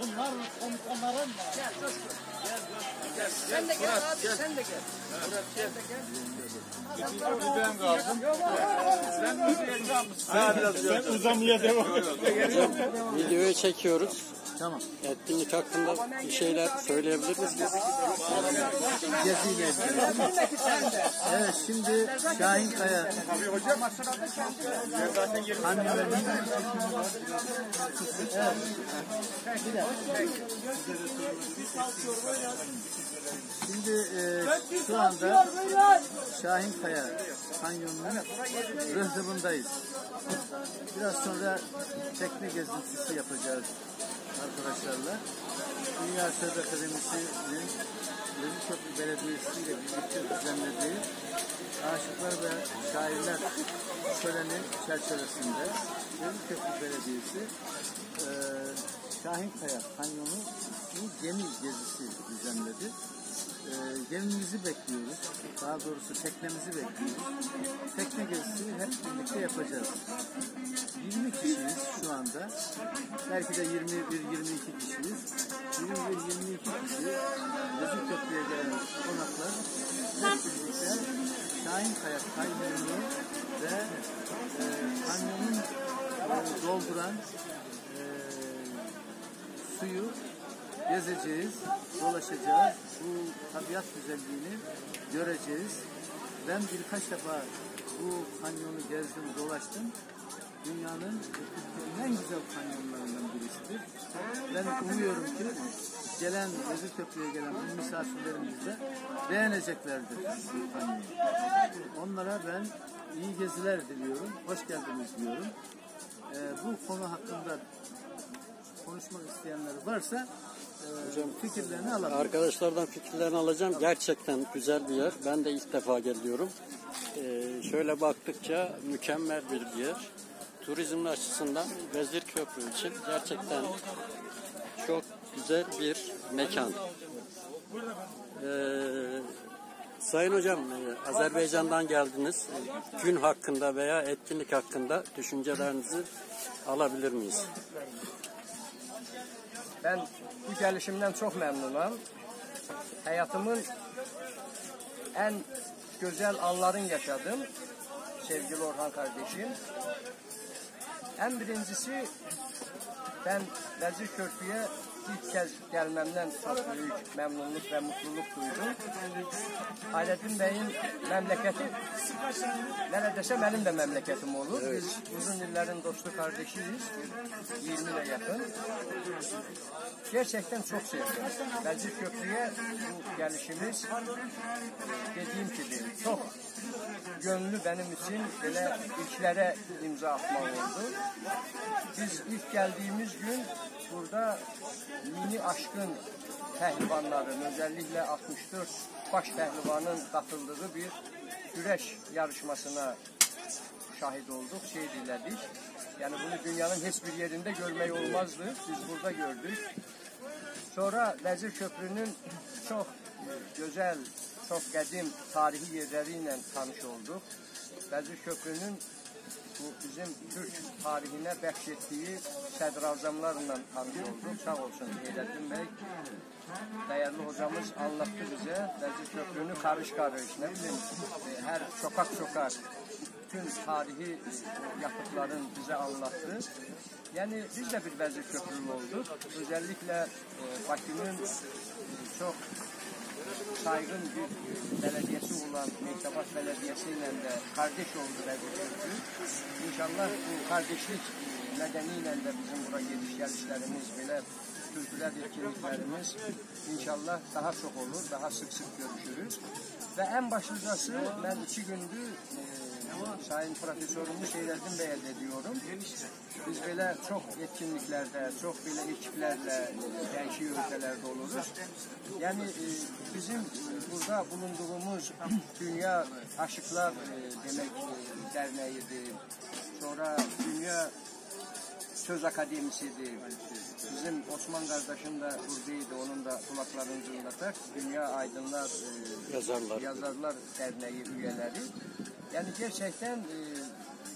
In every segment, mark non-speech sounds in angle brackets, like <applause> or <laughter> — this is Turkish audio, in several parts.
Bunlar komutanların da. Sen de gel abi sen de gel. Sen uzamaya devam et. Videoyu çekiyoruz. Tamam. Etkinlik hakkında bir şeyler söyleyebilir misiniz? Geziyle. Evet şimdi Şahin Kaya Hanımefendi Şimdi e, şu anda Şahin Kaya Kanyonu'nun rıhtımındayız. Biraz sonra tekne gezintisi yapacağız arkadaşlarla. Dünya Söz Akademisi'nin Yeditepe Belediyesi ile birlikte düzenlediği Aşıklar ve Şairler Şöleni çerçevesinde Yeditepe Belediyesi e, Şahinkaya Kanyonu bu gemi gezisi düzenledi. E, gemimizi bekliyoruz. Daha doğrusu teknemizi bekliyoruz. Tekne gezisi hep birlikte yapacağız. 20 kişiyiz şu anda. Belki de 21-22 kişiyiz. 21-22 kişi Yazık Köprü'ye gelen konaklar hep birlikte Şahinkaya Kanyonu ve e, kanyonun e, dolduran e, suyu gezeceğiz, dolaşacağız. Bu tabiat güzelliğini göreceğiz. Ben birkaç defa bu kanyonu gezdim, dolaştım. Dünyanın en güzel kanyonlarından birisidir. Ben umuyorum ki gelen Vezirköprü'ye gelen bu misafirlerimiz de beğeneceklerdir bu kanyonu. Onlara ben iyi geziler diliyorum, hoş geldiniz diyorum. Ee, bu konu hakkında konuşmak isteyenler varsa e, fikirlerini alalım. Arkadaşlardan fikirlerini alacağım. Gerçekten güzel bir yer. Ben de ilk defa geliyorum. Ee, şöyle baktıkça mükemmel bir yer. Turizm açısından Vezir Köprü için gerçekten çok güzel bir mekan. Ee, Sayın Hocam, e, Azerbaycan'dan geldiniz. Gün hakkında veya etkinlik hakkında düşüncelerinizi alabilir miyiz? Ben bu gelişimden çok memnunum. Hayatımın en güzel anlarını yaşadım. Sevgili Orhan kardeşim. En birincisi ben Vezir Köprü'ye ilk kez gelmemden çok büyük memnunluk ve mutluluk duydum. Hayrettin Bey'in memleketi neredeyse benim de memleketim olur. Biz uzun yılların dostu kardeşiyiz. 20 ile yakın. Gerçekten çok sevdim. Vezir Köprü'ye bu gelişimiz dediğim gibi çok gönlü mənim üçün belə ilklərə imza atmaq oldu. Biz ilk gəldiyimiz gün burada mini aşkın pəhlivanların, özəlliklə 64 baş pəhlivanın qatıldığı bir güreş yarışmasına şahid olduq, şehid elədik. Yəni bunu dünyanın heç bir yerində görmək olmazdı. Biz burada gördük. Sonra Vəzir Köprünün çox gözəl çok qədim tarihi yerleriyle tanış olduk. Vezir Köprü'nün bu bizim Türk tarihine bəxş ettiği sədrazamlarla tanış olduk. Sağ olsun Eyləddin Bey. Değerli hocamız anlattı bize Vezir Köprü'nü karış karış, ne bileyim e, her sokak sokak bütün tarihi yapıtların bize anlattı. Yani biz de bir Vezir Köprülü olduk. Özellikle e, Bakü'nün e, saygın bir belediyesi olan Mektabat Belediyesi ile de kardeş oldu Köprü. İnşallah bu kardeşlik nedeniyle de bizim buraya geliş gelişlerimiz böyle kültürel etkinliklerimiz inşallah daha çok olur, daha sık sık görüşürüz. Ve en başlıcası ben iki gündür e, Sayın Profesörümü Seyrettin Bey'e de diyorum. Biz böyle çok etkinliklerde, çok böyle ekiplerle değişik ülkelerde oluruz. Yani e, bizim burada bulunduğumuz <clears throat> Dünya Aşıklar e, demek e, derneğidir. Sonra Dünya Söz Akademisi'dir. Bizim Osman kardeşim de buradaydı. Onun da kulaklarını çınlatak. Dünya Aydınlar e, Yazarlar. Yazarlar Derneği üyeleri. Yani gerçekten e,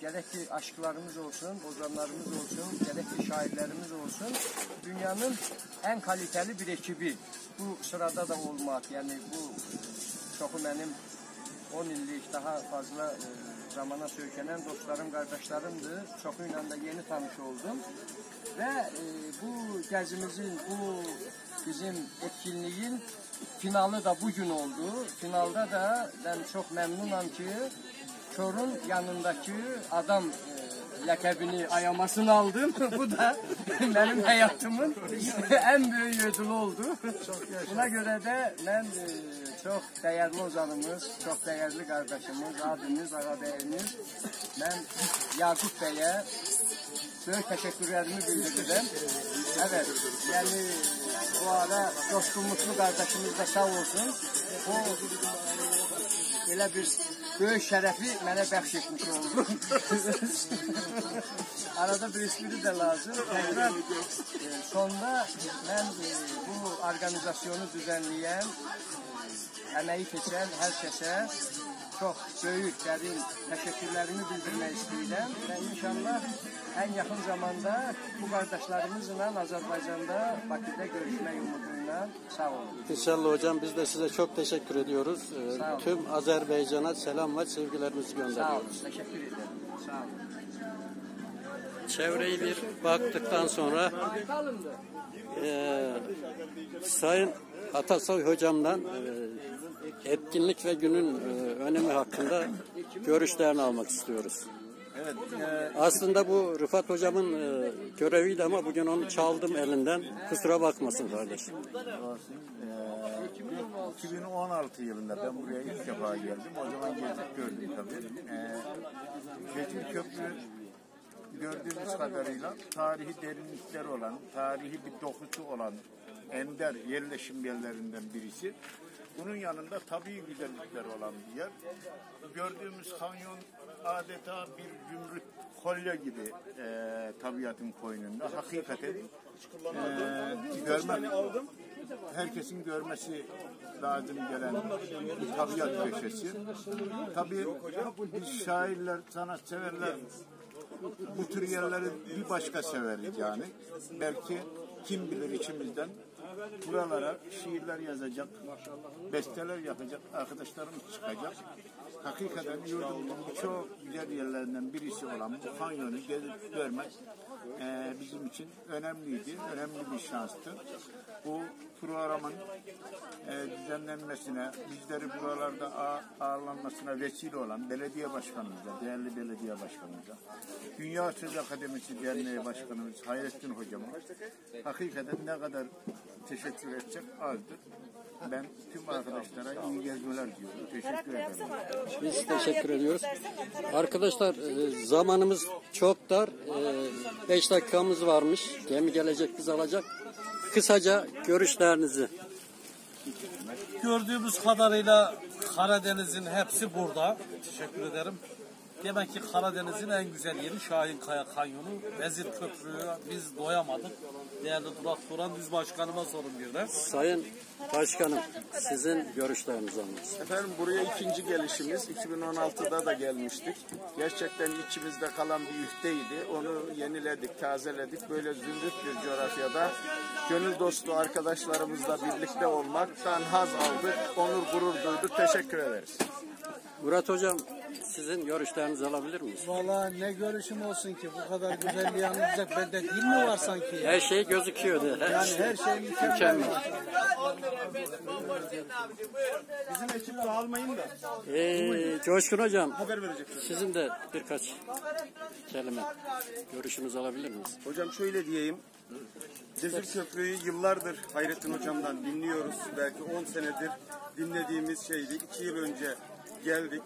gerek ki aşklarımız olsun, ozanlarımız olsun, gerek ki şairlerimiz olsun, dünyanın en kaliteli bir ekibi. Bu sırada da olmak, yani bu çoxu benim 10 illik daha fazla e, zamana söykenen dostlarım, kardeşlerimdir. Çoxuyla da yeni tanış oldum. Ve e, bu gezimizin, bu bizim etkinliğin finalı da bugün oldu. Finalda da ben çok memnunum ki Çor'un yanındaki adam e, lakabını ayamasını aldım. <laughs> Bu da benim hayatımın <laughs> en büyük ödülü oldu. Buna göre de ben e, çok değerli ozanımız, çok değerli kardeşimiz, abimiz, ağabeyimiz, ben Yakup Bey'e büyük teşekkürlerimi bildirdim. Evet, yani bu ara dostumuzlu kardeşimiz de sağ olsun. O elə bir böyük şərəfi mənə bəxş etmiş oldu. <laughs> Arada bir espri de lazım. Tekrar e, sonda ben e, bu organizasyonu düzenleyen, e, emeği geçen herkese çok büyük, derin teşekkürlerimi bildirmek istiyorum. Ve inşallah en yakın zamanda bu kardeşlerimizle Azerbaycan'da Bakü'de görüşme umuduyla sağ olun. İnşallah hocam biz de size çok teşekkür ediyoruz. Tüm Azerbaycan'a selam ve sevgilerimizi Sağ gönderiyoruz. olun. Teşekkür ederim. Sağ olun. Çevreyi bir baktıktan sonra eee, Sayın Atasoy hocamdan eee, etkinlik ve günün eee, önemi hakkında görüşlerini almak istiyoruz. E, Aslında bu Rıfat hocamın eee, göreviydi ama bugün onu çaldım elinden. Kusura bakmasın kardeşim. olsun. E, 2016 yılında ben buraya ilk defa geldim. O zaman gezip gördüm tabii. E, Geçim Köprü gördüğümüz kadarıyla tarihi derinlikleri olan, tarihi bir dokusu olan ender yerleşim yerlerinden birisi. Bunun yanında tabii güzellikler olan bir yer. Gördüğümüz kanyon adeta bir gümrük kolye gibi e, tabiatın koynunda. Hakikaten e, görmek, herkesin görmesi lazım gelen bir tabiat köşesi. Tabii biz şairler, sanatseverler bu tür yerleri bir başka severiz yani. Belki kim bilir içimizden buralara şiirler yazacak, besteler yapacak arkadaşlarımız çıkacak. Hakikaten yurdumuzun çok güzel yerlerinden birisi olan bu kanyonu gezip görmek eee, bizim için önemliydi, önemli bir şanstı. Bu programın eee, düzenlenmesine, bizleri buralarda ağ- ağırlanmasına vesile olan belediye başkanımıza, değerli belediye başkanımıza, Dünya Söz Akademisi Derneği Başkanımız Hayrettin Hocam'a hakikaten ne kadar teşekkür edecek azdır. Ben tüm arkadaşlara iyi gezmeler diyorum. Teşekkür ederim. Biz teşekkür ediyoruz. Arkadaşlar e, zamanımız çok dar. 5 dakikamız varmış. Gemi gelecek biz alacak. Kısaca görüşlerinizi. Gördüğümüz kadarıyla Karadeniz'in hepsi burada. Teşekkür ederim. Demek ki Karadeniz'in en güzel yeri Şahin Kaya Kanyonu. Vezir Köprü'ye biz doyamadık. Değerli Durak Turan Düz Başkanıma sorun bir de. Sayın Başkanım sizin görüşlerinizi almak Efendim buraya ikinci gelişimiz. 2016'da da gelmiştik. Gerçekten içimizde kalan bir üfteydi. Onu yeniledik, tazeledik. Böyle zümrüt bir coğrafyada gönül dostu arkadaşlarımızla birlikte olmaktan haz aldık. Onur gurur duyduk. Teşekkür ederiz. Murat Hocam sizin görüşlerinizi alabilir miyiz? Valla ne görüşüm olsun ki bu kadar güzelliği anlatacak bende dil mi var sanki? Her şey gözüküyordu. Her Yani şey her şey mükemmel. mükemmel. Bizim ekip dağılmayın da Ee, Coşkun Hocam haber verecekler. sizin de birkaç kelime görüşünüzü alabilir miyiz? Hocam şöyle diyeyim. Cezir Köprü'yü yıllardır Hayrettin Hocam'dan dinliyoruz. Belki 10 senedir dinlediğimiz şeydi. 2 yıl önce geldik.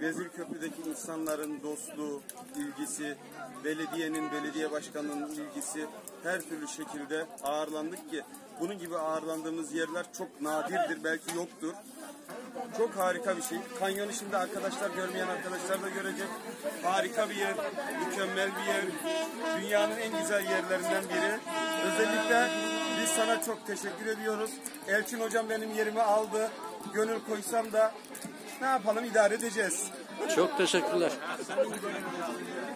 Vezir Köprü'deki insanların dostluğu, ilgisi, belediyenin, belediye başkanının ilgisi her türlü şekilde ağırlandık ki bunun gibi ağırlandığımız yerler çok nadirdir, belki yoktur. Çok harika bir şey. Kanyonu şimdi arkadaşlar görmeyen arkadaşlar da görecek. Harika bir yer, mükemmel bir yer. Dünyanın en güzel yerlerinden biri. Özellikle biz sana çok teşekkür ediyoruz. Elçin hocam benim yerimi aldı. Gönül koysam da ne yapalım idare edeceğiz. Çok teşekkürler.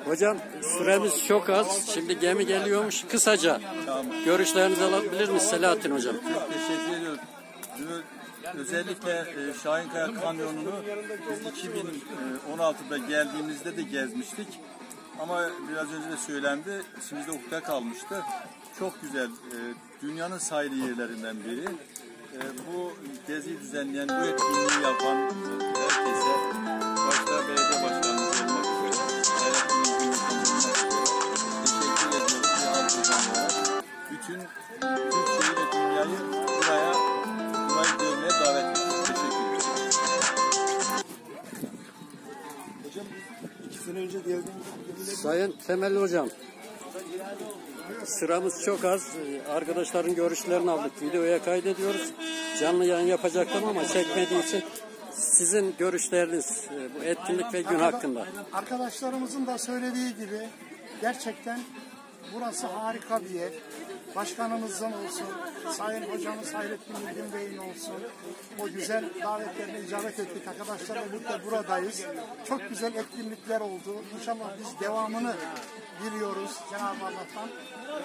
Hocam süremiz çok az. Şimdi gemi geliyormuş. Kısaca görüşlerinizi alabilir miyiz Selahattin hocam? Çok teşekkür ediyorum. Özellikle e, Şahinkaya Kanyonu'nu biz 2016'da geldiğimizde de gezmiştik. Ama biraz önce de söylendi, içimizde ukde kalmıştı. Çok güzel, e, dünyanın sahili yerlerinden biri. E, Bu geziyi düzenleyen, bu etkinliği yapan herkese, başta belediye başkanımız olmak üzere, teşekkür ediyoruz. Bütün Türkiye'yi ve dünyayı Sene önce Sayın Temel hocam. Sıramız çok az. Arkadaşların görüşlerini aldık. Videoya kaydediyoruz. Canlı yayın yapacaktım ama çekmediği için sizin görüşleriniz e, bu etkinlik ve gün hakkında. Arkadaşlarımızın da söylediği gibi gerçekten burası harika bir yer. Başkanımızdan olsun, Sayın Hocamız Hayrettin Bilgin Bey'in olsun. O güzel davetlerine icabet ettik. Arkadaşlarla birlikte buradayız. Çok güzel etkinlikler oldu. İnşallah biz devamını diliyoruz Cenab-ı Allah'tan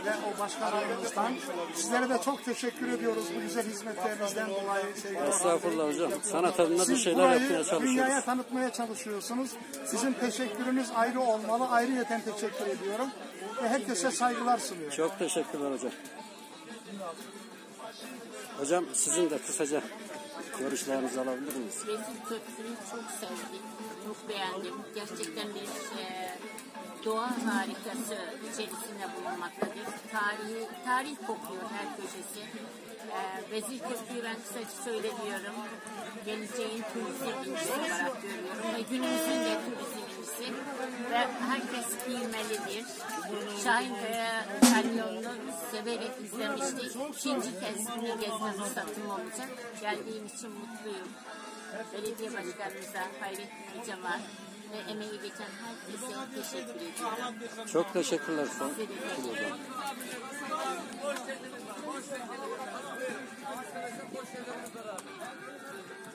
ve o başkanlarımızdan. Sizlere de çok teşekkür ediyoruz bu güzel hizmetlerinizden dolayı. Estağfurullah hocam. Sanat adına bir şeyler yapmaya çalışıyoruz. dünyaya tanıtmaya çalışıyorsunuz. Sizin teşekkürünüz ayrı olmalı. Ayrıyeten teşekkür ediyorum. Ve herkese saygılar sunuyorum. Çok teşekkürler hocam. Hocam sizin de kısaca görüşlerinizi alabilir miyiz? Vezir Köprüsü'nü çok sevdim, çok beğendim. Gerçekten bir e, doğa harikası içerisinde bulunmaktadır. Tarihi, tarih kokuyor her köşesi. E, Vezir Köprü'yü ben kısaca söylemiyorum. Geleceğin turizm olarak görüyorum ve günümüzün de turizm incisi ve herkes bilmelidir. Şahinkaya Kanyonu'nu severek izlemiştik. İkinci kez bunu gezme fırsatım olacak. Geldiğim için mutluyum. Belediye başkanımıza, Hayrettin Hocama ve emeği geçen herkese teşekkür ediyorum. Çok teşekkürler son teşekkür ederim.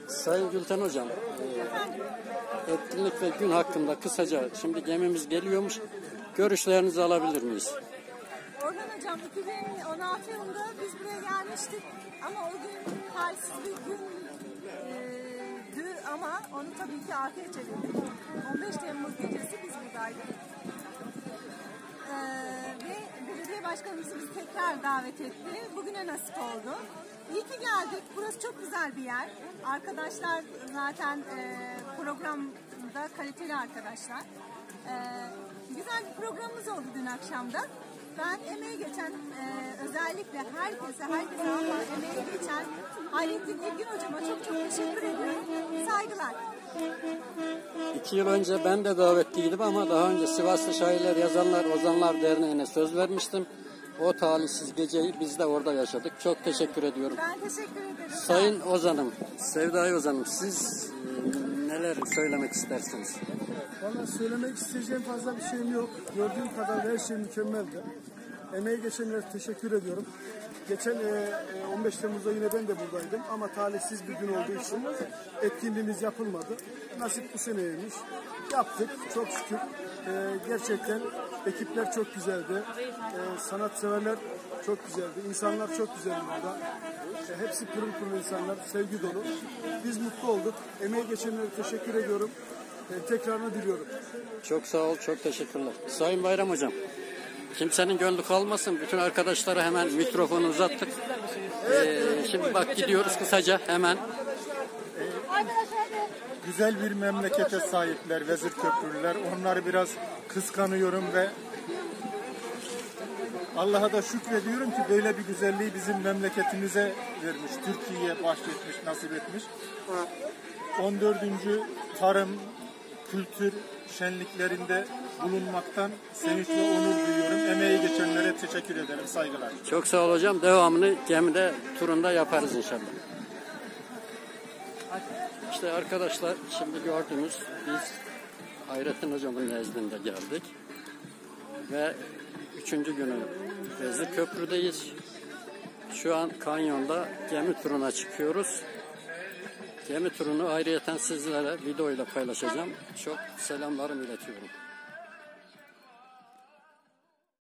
Sayın Gülten Hocam, e, etkinlik ve gün hakkında kısaca, şimdi gemimiz geliyormuş, görüşlerinizi alabilir miyiz? Orhan Hocam 2016 yılında biz buraya gelmiştik ama o gün halsiz bir gündü ama onu tabii ki arkaya çevirdik. 15 Temmuz gecesi biz buradaydık. Ee, ve belediye başkanımız bizi tekrar davet etti. Bugüne nasip oldu. İyi ki geldik. Burası çok güzel bir yer. Arkadaşlar zaten e, programda kaliteli arkadaşlar. Ee, güzel bir programımız oldu dün akşamda. Ben emeği geçen e, özellikle herkese, herkese ama emeği geçen Hayrettin İlgin hocama çok çok teşekkür ediyorum. Saygılar. İki yıl önce ben de davetliydim ama daha önce Sivaslı Şairler Yazanlar Ozanlar Derneği'ne söz vermiştim. O talihsiz geceyi biz de orada yaşadık. Çok teşekkür ediyorum. Ben teşekkür ederim. Sayın Ozan'ım, Sevda Ozan'ım siz e, neler söylemek istersiniz? Valla söylemek isteyeceğim fazla bir şeyim yok. Gördüğüm kadar her şey mükemmeldi. Emeği geçenlere teşekkür ediyorum. Geçen e, e, 15 Temmuz'da yine ben de buradaydım ama talihsiz bir gün olduğu için etkinliğimiz yapılmadı. Nasip bu seneymiş. Yaptık çok şükür. E, gerçekten ekipler çok güzeldi. E, sanatseverler çok güzeldi. İnsanlar çok güzeldi burada. E, hepsi pırıl pırıl insanlar, sevgi dolu. Biz mutlu olduk. Emeği geçenlere teşekkür ediyorum. E, tekrarını diliyorum. Çok sağ ol, çok teşekkürler. Sayın Bayram Hocam, kimsenin gönlü kalmasın. Bütün arkadaşlara hemen mikrofonu uzattık. Ee, şimdi bak gidiyoruz kısaca hemen. Güzel bir memlekete sahipler Vezir Köprülüler. Onları biraz kıskanıyorum ve Allah'a da şükrediyorum ki böyle bir güzelliği bizim memleketimize vermiş. Türkiye'ye bahşetmiş, nasip etmiş. 14. Tarım Kültür Şenliklerinde bulunmaktan sevinç ve onur duyuyorum. Emeği geçenlere teşekkür ederim. Saygılar. Çok sağ ol hocam. Devamını gemide turunda yaparız inşallah. İşte arkadaşlar şimdi gördünüz biz Hayrettin hocamın nezdinde geldik. Ve üçüncü günü Vezir Köprü'deyiz. Şu an kanyonda gemi turuna çıkıyoruz. Gemi turunu ayrıyeten sizlere videoyla paylaşacağım. Çok selamlarımı iletiyorum.